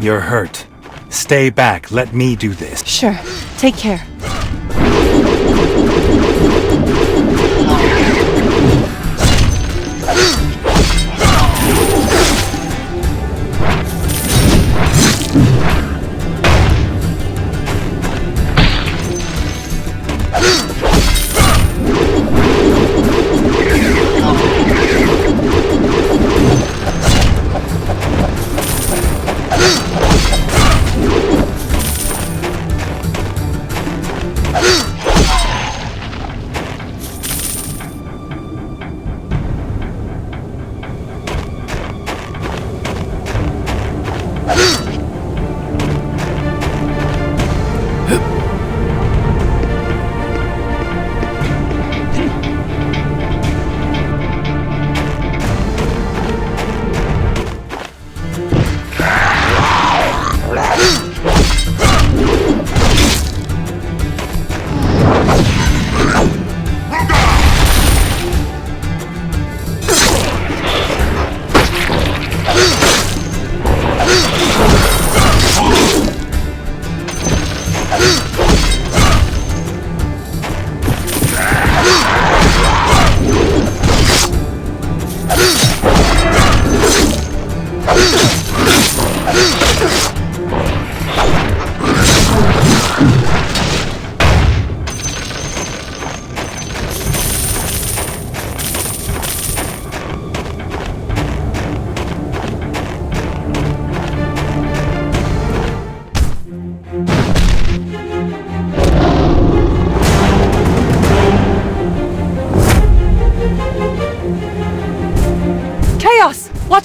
You're hurt. Stay back. Let me do this. Sure. Take care.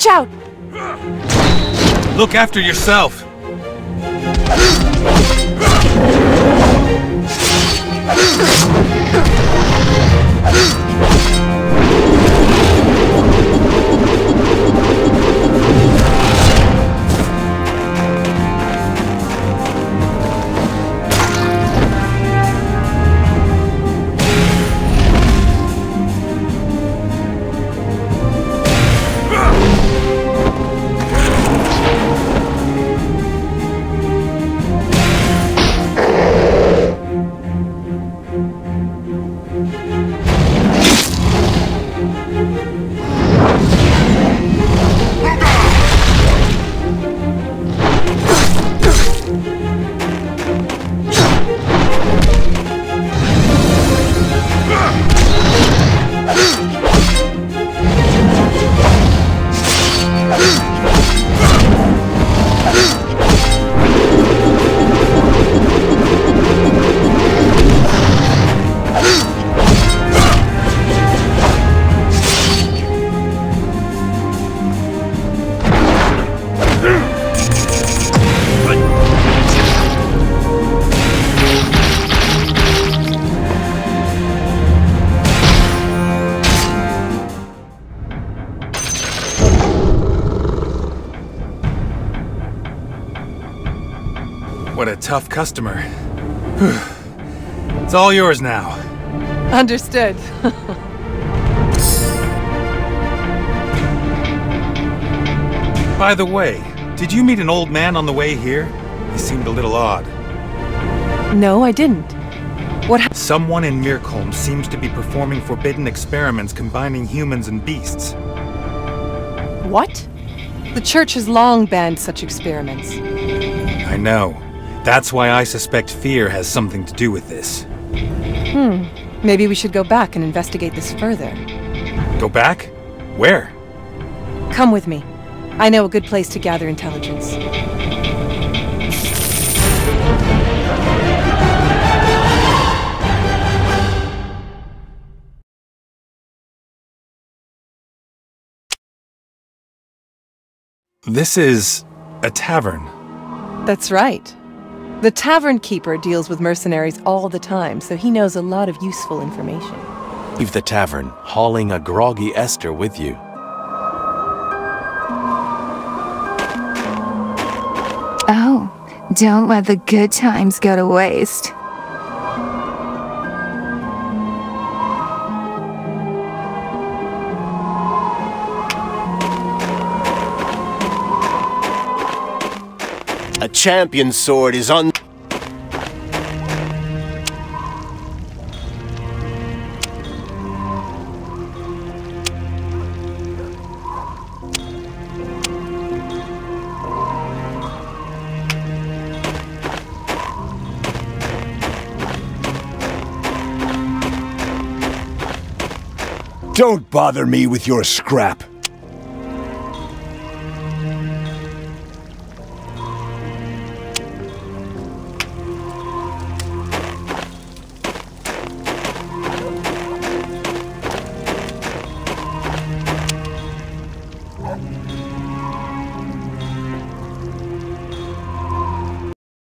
Watch out! Look after yourself. What a tough customer. it's all yours now. Understood. By the way, did you meet an old man on the way here? He seemed a little odd. no, I didn't. What Someone in Mirkholm seems to be performing forbidden experiments combining humans and beasts. What? The church has long banned such experiments. I know. That's why I suspect fear has something to do with this. Hmm. Maybe we should go back and investigate this further. Go back? Where? Come with me. I know a good place to gather intelligence. This is a tavern. That's right. The tavern keeper deals with mercenaries all the time, so he knows a lot of useful information. Leave the tavern, hauling a groggy Esther with you. Oh, don't let the good times go to waste. Champion sword is un- Don't bother me with your scrap.